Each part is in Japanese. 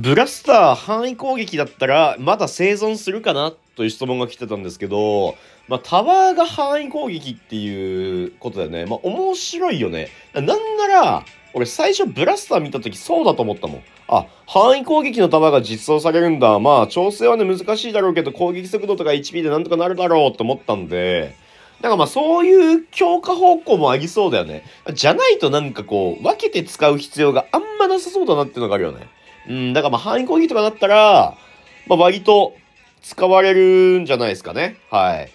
ブラスター範囲攻撃だったらまだ生存するかなという質問が来てたんですけど、まあ、タワーが範囲攻撃っていうことだよね。まあ、面白いよね。なんなら、俺最初ブラスター見た時そうだと思ったもん。あ、範囲攻撃のタワーが実装されるんだ。まあ、調整はね、難しいだろうけど、攻撃速度とか HP でなんとかなるだろうと思ったんで、だからまあそういう強化方向もありそうだよね。じゃないとなんかこう、分けて使う必要があんまなさそうだなっていうのがあるよね。うん、だからまあ範囲攻撃とかだったら、まあ割と使われるんじゃないですかね。はい。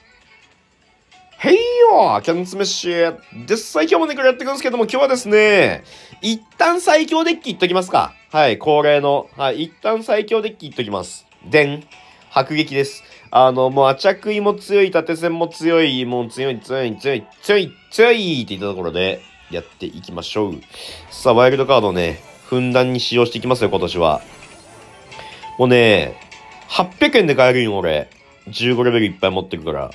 へいよキャンツメッシュで、最強もね、これやっていくんですけども、今日はですね、一旦最強デッキいっときますか。はい、恒例の。はい、一旦最強デッキいっときます。でん。迫撃です。あの、もう、アチャクイも強い、縦線も強い、もう強い、強い、強い、強い、強いって言ったところで、やっていきましょう。さあ、ワイルドカードね、ふんだんに使用していきますよ、今年は。もうね、800円で買えるよ、俺。15レベルいっぱい持ってるから。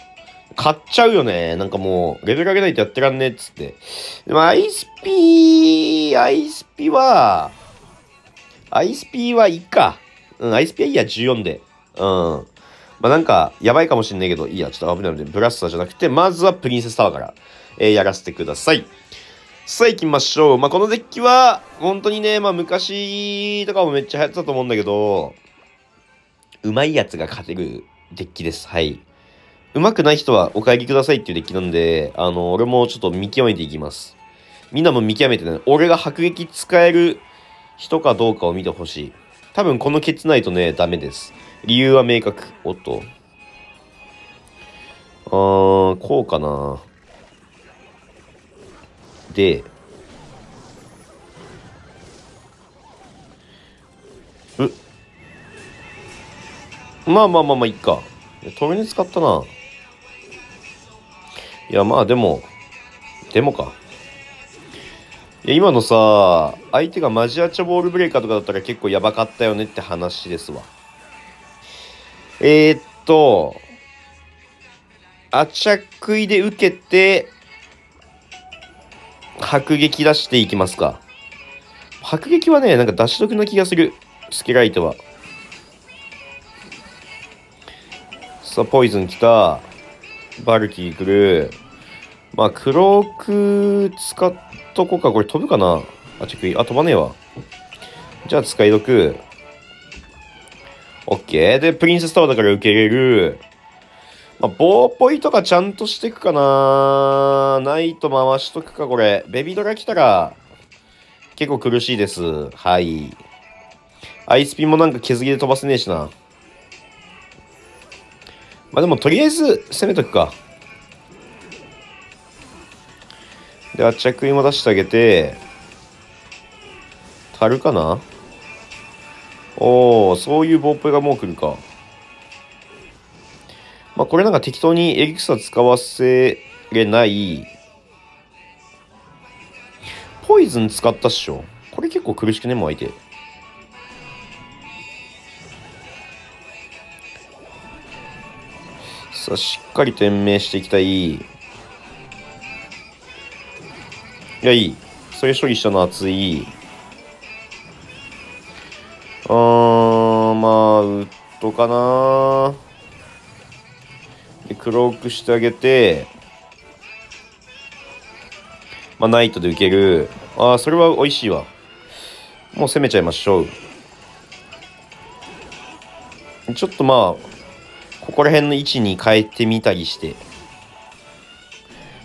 買っちゃうよね。なんかもう、レベル上げないとやってらんねえっつって。でも、アイスピー、アイスピは、アイスピーはいいか。うん、アイスピはいいや、14で。うん。まあ、なんか、やばいかもしんないけど、いいや、ちょっと危ないので、ブラスターじゃなくて、まずはプリンセスタワーから、えー、やらせてください。さあ行きましょう。まあ、このデッキは、本当にね、まあ、昔とかもめっちゃ流行ってたと思うんだけど、うまいやつが勝てるデッキです。はい。うまくない人はお帰りくださいっていうデッキなんで、あの、俺もちょっと見極めていきます。みんなも見極めてね、俺が迫撃使える人かどうかを見てほしい。多分このケツないとね、ダメです。理由は明確。おっと。あー、こうかな。で、うまあまあまあまあ、いっか。トルネ使ったな。いや、まあでも、でもか。いや、今のさ、相手がマジアチャボールブレイカーとかだったら結構やばかったよねって話ですわ。えー、っと、アチャクイで受けて、迫撃出していきますか。迫撃はね、なんか出し得な気がする。スケライトは。さあ、ポイズン来た。バルキー来る。まあ、クローク使っとこうか。これ飛ぶかなあ、チェクイ。あ、飛ばねえわ。じゃあ、使いどく。オッケー。で、プリンセスタワーだから受けれる。まあ、棒っぽいとかちゃんとしていくかなナイト回しとくか、これ。ベビードラ来たら、結構苦しいです。はい。アイスピンもなんか削りで飛ばせねえしな。まあでも、とりあえず、攻めとくか。で、あっちゃくいも出してあげて、足るかな？おー、そういう棒っぽいがもう来るか。まあ、これなんか適当にエリクサ使わせれない。ポイズン使ったっしょ。これ結構苦しくねもう相手。さあ、しっかり点命していきたい。いや、いい。それ処理したの熱い。あー、まあ、ウッドかなで、クロークしてあげて、まあ、ナイトで受ける。ああ、それは美味しいわ。もう攻めちゃいましょう。ちょっとまあ、ここら辺の位置に変えてみたりして。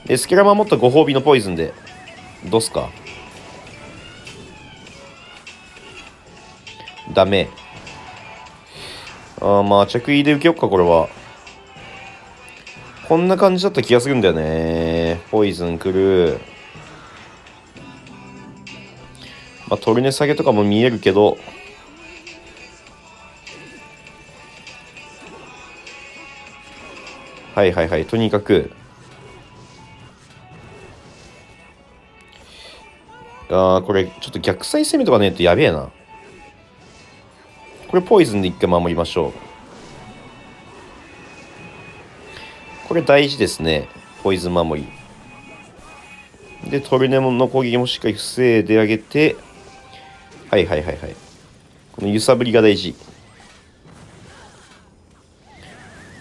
で、スケラ守ったご褒美のポイズンで、どうすか？ダメ。ああ、まあ、着衣で受けよっか、これは。こんな感じだった気がするんだよね。ポイズン来る。まあ、トルネ下げとかも見えるけど、はいはいはい、とにかく、ああ、これ、ちょっと逆サイ攻めとかねえとやべえな。これ、ポイズンで一回守りましょう。これ大事ですね。ポイズン守り。で、トルネモンの攻撃もしっかり防いであげて、はいはいはいはい。この揺さぶりが大事。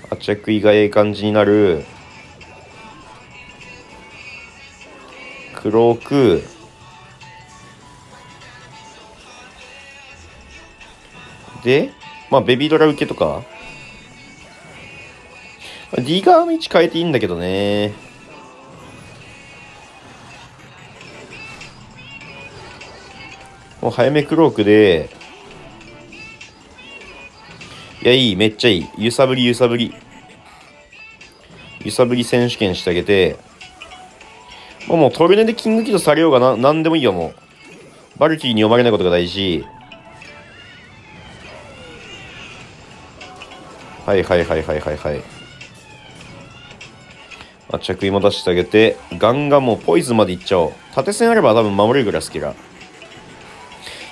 あ着衣がええ感じになる。黒く。で、まあ、ベビードラ受けとか。D 側の位置変えていいんだけどね。もう早めクロークで、いや、いい、めっちゃいい。揺さぶり、揺さぶり。揺さぶり選手権してあげて、もうもうトルネでキングキドされようがな、なんでもいいよ、もう。バルキリーに読まれないことが大事。はいはいはいはいはいはい。あ、着衣も出してあげて、ガンガンもポイズンまでいっちゃおう。縦線あれば多分守れるぐらい好きだ。い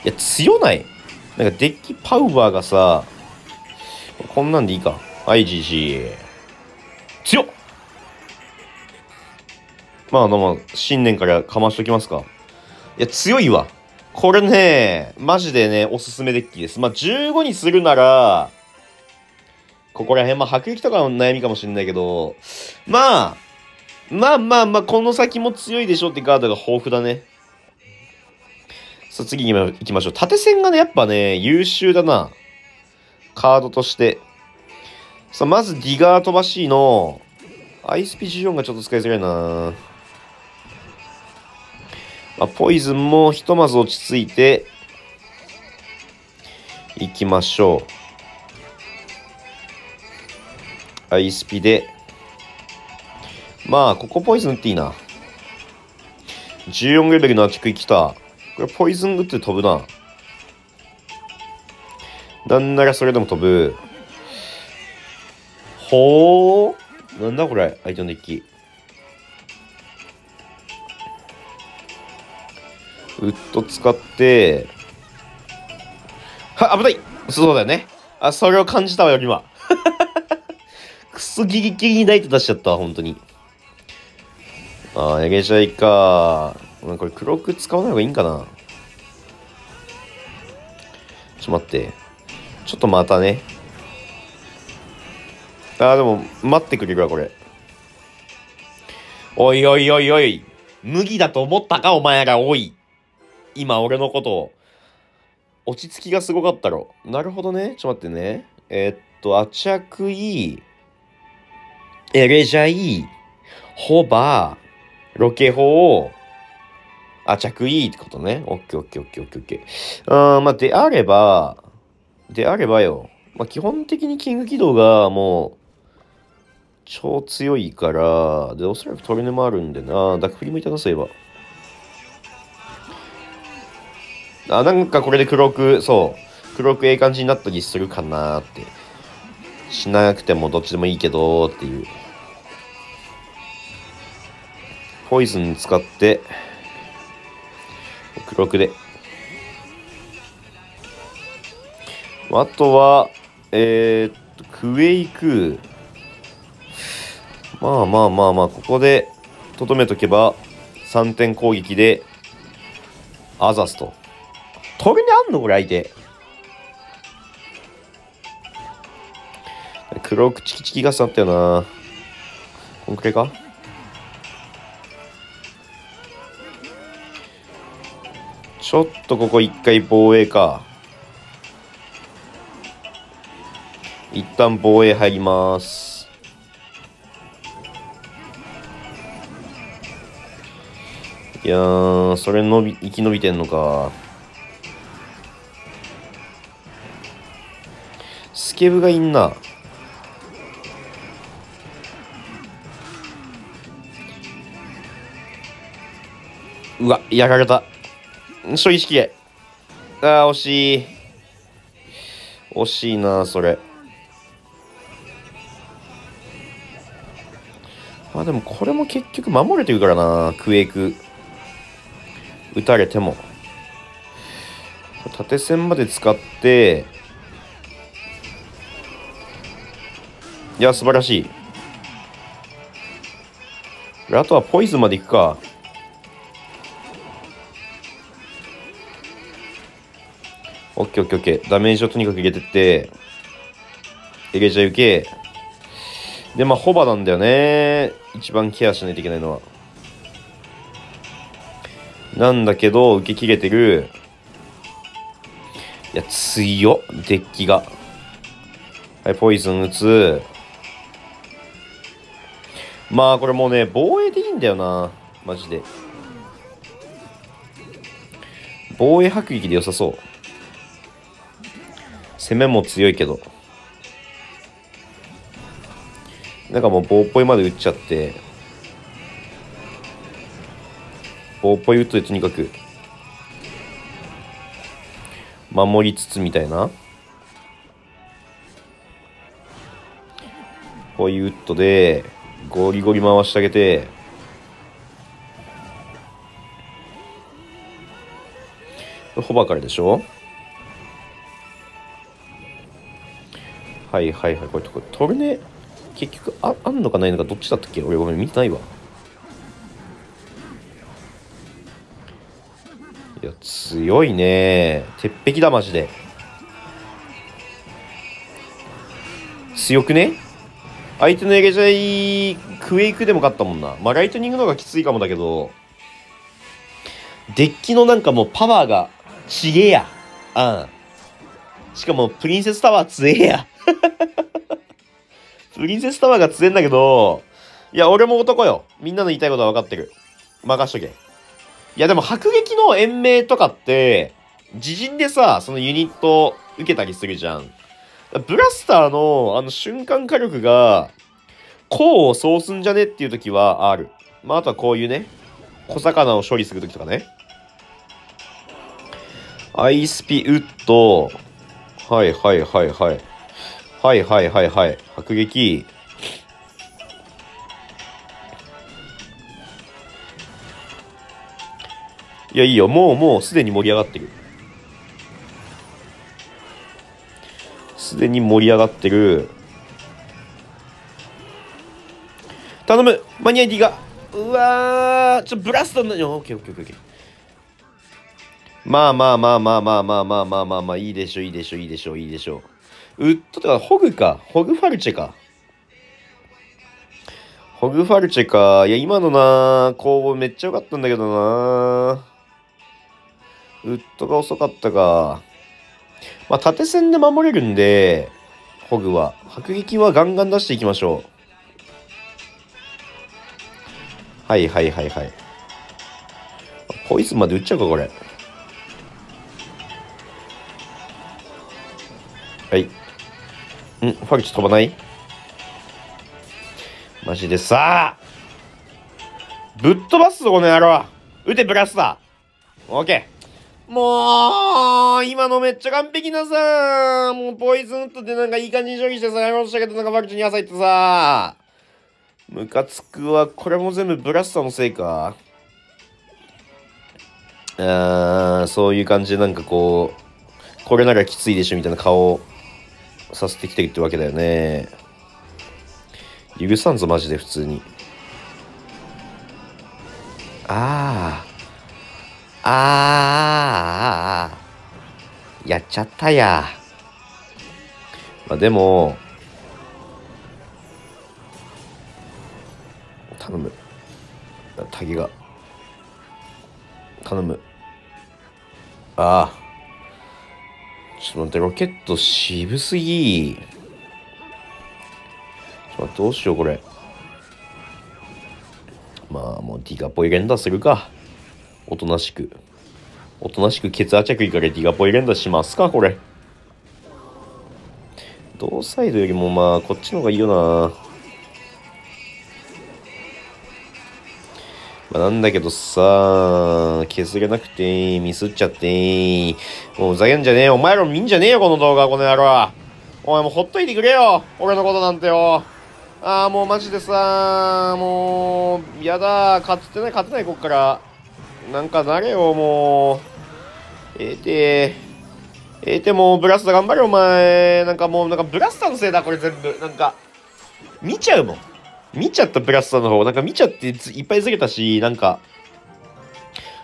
や、強ないなんかデッキパウバーがさ、こんなんでいいか。IGG。強っまあ、まあ、新年からかましときますか。いや、強いわ。これね、マジでね、おすすめデッキです。まあ、15にするなら、ここら辺、まあ、迫撃とかの悩みかもしれないけど、まあ、まあまあまあ、この先も強いでしょってカードが豊富だね。さあ、次行きましょう。縦線がね、やっぱね、優秀だな。カードとして。さあ、まずディガー飛ばしいの、アイスピ14がちょっと使いづらいなまあ、ポイズンもひとまず落ち着いて、いきましょう。アイスピで、まあ、ここポイズン打っていいな。14レベルの圧クイ来た。これポイズン打って飛ぶな。なんならそれでも飛ぶ。ほー。なんだこれ、相手のデッキ。ウッド使って、は、危ないそうだよね。あ、それを感じたわよ、今。くそギリギリにライト出しちゃったわ、本当に。あー、エゲジャイか。これ黒く使わない方がいいんかな？ちょっと待って。ちょっとまたね。あー、でも、待ってくれるわ、これ。おいおいおいおい。麦だと思ったか、お前ら、おい。今、俺のことを。落ち着きがすごかったろ。なるほどね。ちょっと待ってね。えー、っと、アチャクイ、エレジャイ、ホバー、ロケホー、アチャクイってことね。オッケーオッケーオッケーオッケーオッケー。うん、まあ、であれば、であればよ。まあ、基本的にキング起動がもう、超強いから、で、おそらくトルネもあるんでな。ダックフリもいたな、そういえば。あ、なんかこれで黒く、そう、黒くええ感じになったりするかなって。しなくてもどっちでもいいけどっていう。ポイズン使って、黒くで。あとは、えー、っと、クエイク。まあまあまあまあ、ここで、とどめとけば、3点攻撃で、アザスと。トルネあんのこれ相手。黒くチキチキガスあったよな。こんくらいか？ちょっとここ一回防衛か。一旦防衛入ります。いやー、それ伸び、生き延びてんのか。スケブがいんな。うわ、やられた。初意識へ。ああ、惜しい。惜しいな、それ。まあ、でもこれも結局守れてるからな、クエイク。打たれても。縦線まで使って、いや、素晴らしい。あとはポイズンまで行くか。オッケーオッケーオッケー。ダメージをとにかく入れてって、エレジャー受け。で、まあ、ホバなんだよね。一番ケアしないといけないのは。なんだけど、受け切れてる。いや、強っ、デッキが。はい、ポイズン打つ。まあ、これもうね、防衛でいいんだよな。マジで。防衛迫撃で良さそう。攻めも強いけど。なんかもう棒っぽいまで打っちゃって。棒っぽい打っととにかく。守りつつみたいな。こういうウッドで、ゴリゴリ回してあげて、ホバからでしょ？はいはいはい、これ、これトルネ、結局あ、あんのかないのかどっちだったっけ？俺ごめん、見てないわ。いや、強いね鉄壁だ、マジで。強くね？相手のエレジャイクエイクでも勝ったもんな。まあ、ライトニングの方がきついかもだけど、デッキのなんかもうパワーがちげえや。うん。しかも、プリンセスタワー強えや。プリンセスタワーが強えんだけど、いや、俺も男よ。みんなの言いたいことは分かってる。任しとけ。いや、でも、迫撃の延命とかって、自陣でさ、そのユニット受けたりするじゃん。ブラスターの、あの、瞬間火力が、こうをそうすんじゃねっていう時はある。まあ、あとはこういうね、小魚を処理する時とかね。アイスピウッド。はいはいはいはい。はいはいはいはい。迫撃。いや、いいよ。もうもうすでに盛り上がってる。すでに盛り上がってる。頼むマニアイティがうわちょっとブラストになるオッケーオッケーオッケー。まあまあまあまあまあまあまあまあまあまあいいでしょいいでしょいいでしょいいでしょウッドとかホグか。ホグファルチェか。ホグファルチェか。いや今のな攻防めっちゃ良かったんだけどな。ウッドが遅かったか。まあ縦線で守れるんでホグは。迫撃はガンガン出していきましょう。はいはいはいはい。ポイズンまで撃っちゃうかこれ。はい。んファルチ飛ばない？マジでさ。ぶっ飛ばすぞ、この野郎。撃て、ブラスター。オッケー。もう、今のめっちゃ完璧なさ。もう、ポイズンウッドでなんかいい感じに処理してさ、やろうとしたけど、なんかファルチに朝行ってさ。ムカつくわ。これも全部ブラスターのせいか。あー、そういう感じでなんかこう、これならきついでしょみたいな顔させてきてるってわけだよね。許さんぞ、マジで普通に。ああ。ああ。やっちゃったや。まあでも、頼む。タギが。頼む。ああ。ちょっと待って、ロケット渋すぎ。ちょっと待って、どうしよう、これ。まあ、もうディガポイ連打するか。おとなしく。おとなしく血圧着いからディガポイ連打しますか、これ。同サイドよりもまあ、こっちの方がいいよな。まあ、なんだけどさ、削れなくて、ミスっちゃって、もうふざけんじゃねえよ。お前ら見んじゃねえよ、この動画、この野郎。お前もうほっといてくれよ。俺のことなんてよ。ああ、もうマジでさ、もう、やだ。勝ってない、勝てない、こっから。なんかなれよ、もう。ええてええてもう、ブラスター頑張れ、お前。なんかもう、なんかブラスターのせいだ、これ全部。なんか、見ちゃうもん。見ちゃったブラスターの方、なんか見ちゃっていっぱいずれたし、なんか、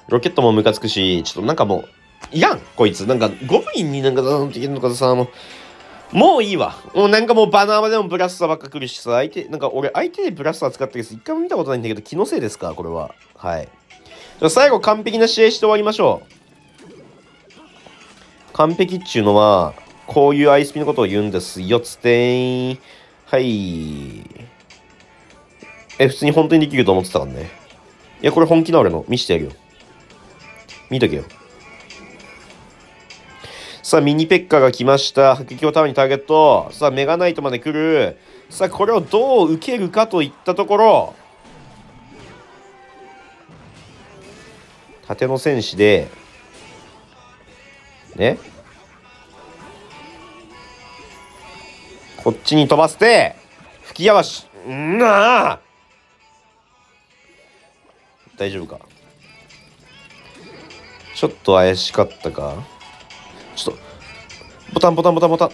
ロケットもムカつくし、ちょっとなんかもう、いやん、こいつ。なんか、ゴブリンになんか、なんて言うのかさ、もう、もういいわ。もうなんかもうバナーまでもブラスターばっか来るしさ、相手、なんか俺、相手でブラスター使ってるやつ一回も見たことないんだけど、気のせいですかこれは。はい。じゃ最後、完璧な試合して終わりましょう。完璧っちゅうのは、こういうアイスピのことを言うんですよ、つてーはい。え、普通に本当にできると思ってたからね。いや、これ本気な俺の。見してやるよ。見とけよ。さあ、ミニペッカが来ました。迫撃をタワーにターゲット。さあ、メガナイトまで来る。さあ、これをどう受けるかといったところ。縦の戦士で、ね。こっちに飛ばせて、吹き矢はし、んなあ大丈夫か？ちょっと怪しかったか？ちょっと、ボタンボタンボタンボタン。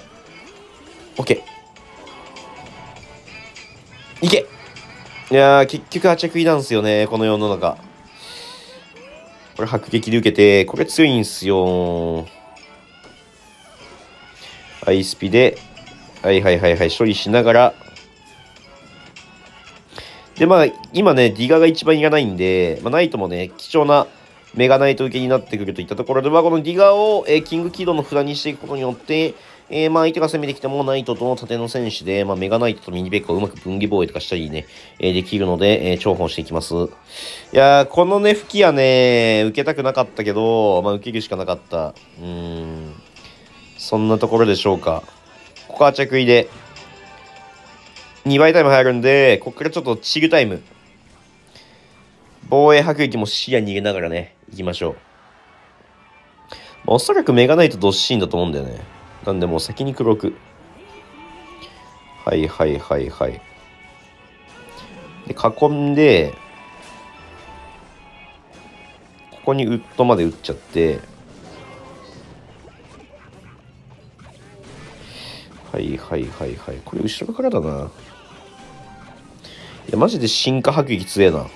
オッケー。いけいやー、結局あちゃくいなんすよね、この世の中。これ迫撃で受けて、これ強いんすよ。アイスピで、はいはいはいはい、処理しながら。で、まあ、今ね、ディガが一番いらないんで、まあ、ナイトもね、貴重なメガナイト受けになってくるといったところでは、このディガを、えー、キングキードの札にしていくことによって、えー、まあ相手が攻めてきてもナイトとの縦の選手で、まあメガナイトとミニベックをうまく分岐防衛とかしたりね、えー、できるので、えー、重宝していきます。いやー、このね、吹きはね、受けたくなかったけど、まあ受けるしかなかった。うーん。そんなところでしょうか。ここは着衣で、2倍タイム入るんで、ここからちょっとチルタイム。防衛迫撃も視野に入れながらね、行きましょう。まあ、おそらくメガナイトドッシーンだと思うんだよね。なんでもう先に黒く。はいはいはいはい。で、囲んで、ここにウッドまで打っちゃって、はいはいはいはい。これ後ろからだな。いや、マジで進化迫撃強えな。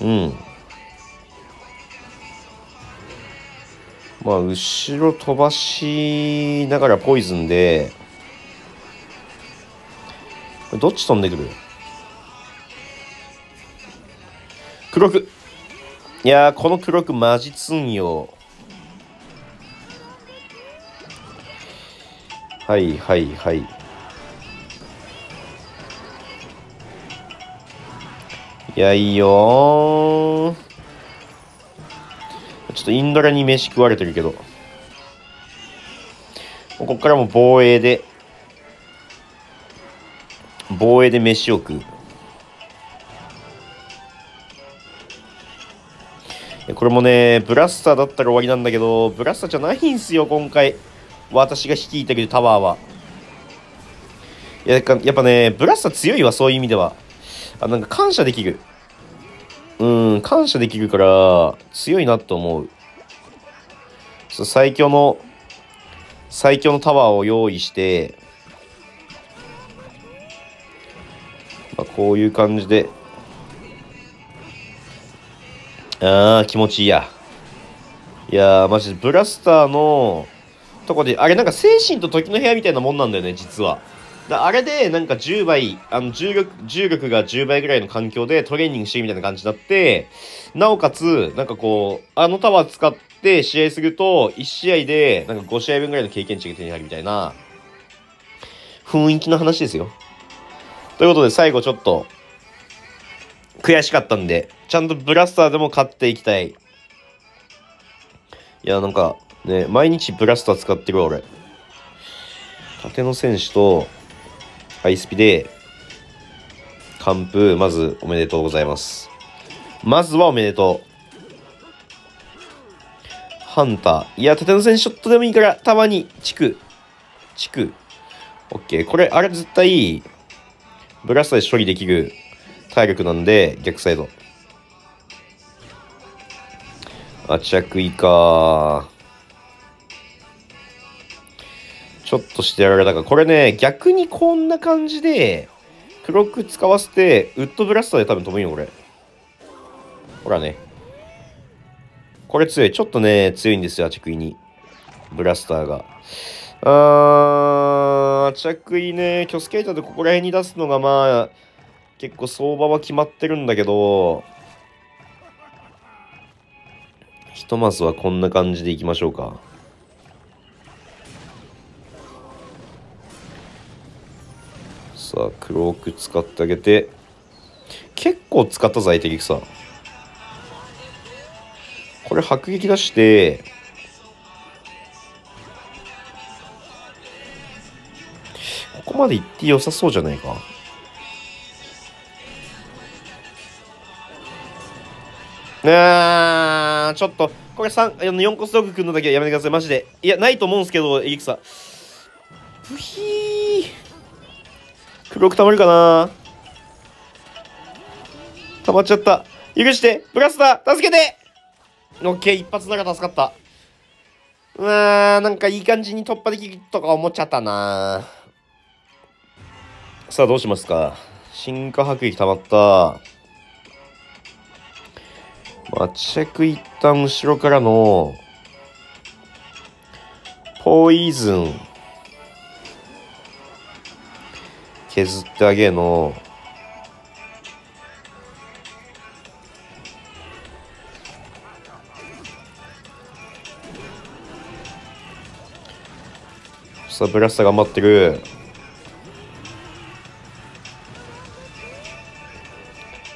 うん。まあ、後ろ飛ばしながらポイズンで、どっち飛んでくる？黒く。いやー、この黒くマジつんよ。はいはいはい。いや、いいよちょっとインドラに飯食われてるけど。ここからも防衛で、防衛で飯を食う。これもね、ブラスターだったら終わりなんだけど、ブラスターじゃないんすよ、今回。私が率いてるタワーは。いや、やっぱね、ブラスター強いわ、そういう意味では。あ、なんか感謝できる。うん、感謝できるから、強いなと思う。最強の、最強のタワーを用意して、まあ、こういう感じで、ああ、気持ちいいや。いやー、マジでブラスターのとこで、あれなんか精神と時の部屋みたいなもんなんだよね、実は。だあれでなんか10倍、あの重力、重力が10倍ぐらいの環境でトレーニングしてみたいな感じになって、なおかつ、なんかこう、あのタワー使って試合すると、1試合でなんか5試合分ぐらいの経験値が手に入るみたいな、雰囲気の話ですよ。ということで最後ちょっと、悔しかったんで、ちゃんとブラスターでも勝っていきたい。いや、なんか、ね、毎日ブラスター使ってるわ、俺。縦の選手と、アイスピで、完封、まずおめでとうございます。まずはおめでとう。ハンター。いや、縦の選手ちょっとでもいいから、たまに、地区。地区。オッケー。これ、あれ絶対、ブラスターで処理できる体力なんで、逆サイド。あ、着衣かちょっとしてやられたか。これね、逆にこんな感じで、クロック使わせて、ウッドブラスターで多分飛ぶよ、これ。ほらね。これ強い。ちょっとね、強いんですよ、アチクイに。ブラスターが。あー、アチェクイね、キョスケーターでここら辺に出すのがまあ、結構相場は決まってるんだけど、ひとまずはこんな感じでいきましょうか。さあ、クローク使ってあげて、結構使ったぞ、相手さ。これ迫撃出して、ここまで行って良さそうじゃないか。あー、ちょっと、これ3、4コストークくんのだけやめてください、マジで。いや、ないと思うんですけど、エリクサ。ブヒー。黒く溜まるかな溜まっちゃった。許してブラスター助けてオッケー、一発なら助かった。うわー、なんかいい感じに突破できるとか思っちゃったなさあ、どうしますか。進化迫撃溜まった。まあ、チェック一旦後ろからの、ポイズン、削ってあげの、さあ、ブラスター頑張ってる。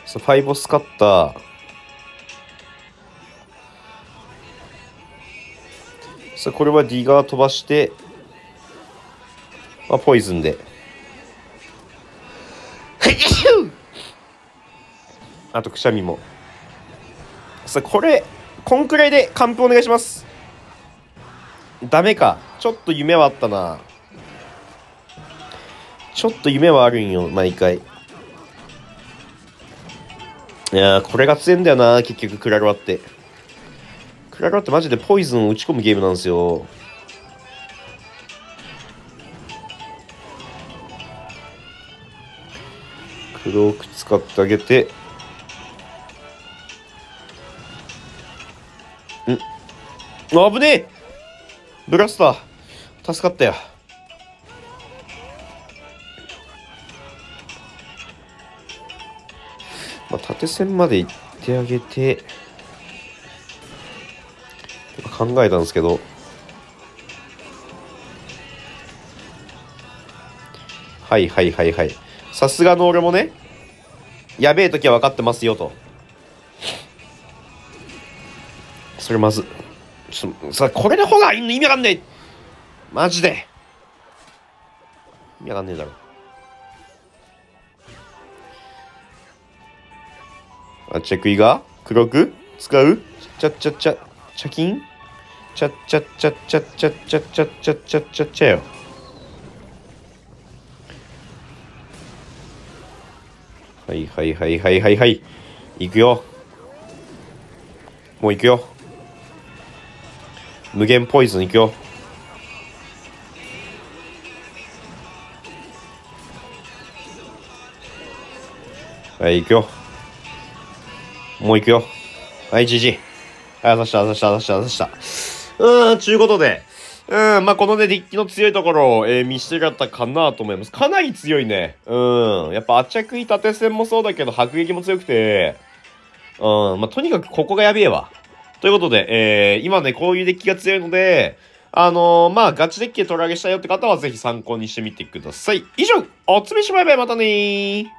さあ、ファイボスカッター。さあ、これはディガー飛ばして、まあ、ポイズンで。あと、くしゃみも。さあ、これ、こんくらいで完封お願いします。ダメか。ちょっと夢はあったな。ちょっと夢はあるんよ、毎回。いやこれが強いんだよな、結局、クラロワって。クラロワってマジでポイズンを打ち込むゲームなんですよ。黒く使ってあげてう。ん？危ねえブラスター助かったよ。まあ、縦線まで行ってあげて。考えたんですけどはいはいはいはいさすがの俺もねやべえ時は分かってますよと。それまずちょっとさこれの方が意味わかんねえ。マジで。意味わかんねえだろ。あチェックイが黒く？使う？ちゃっちゃっちゃチャキン？ちゃっちゃっちゃっちゃっちゃっちゃっちゃっちゃっちゃっちゃっちゃよ。はいはいはいはいはいはい。行くよ。もう行くよ。無限ポイズン行くよ。はい、行くよ。もう行くよ。はい、じじ。あざした、あざした、あざした、あざした。うん、ちゅうことで、うん、まあ、このね、デッキの強いところを、えー、見せてかったかなと思います。かなり強いね。うん。やっぱ、圧着い縦線もそうだけど、迫撃も強くて、うん、まあ、とにかくここがやべえわ。ということで、えー、今ね、こういうデッキが強いので、あのー、まあ、ガチデッキで取り上げしたよって方は、ぜひ参考にしてみてください。以上、おつめしバイバイまたねー。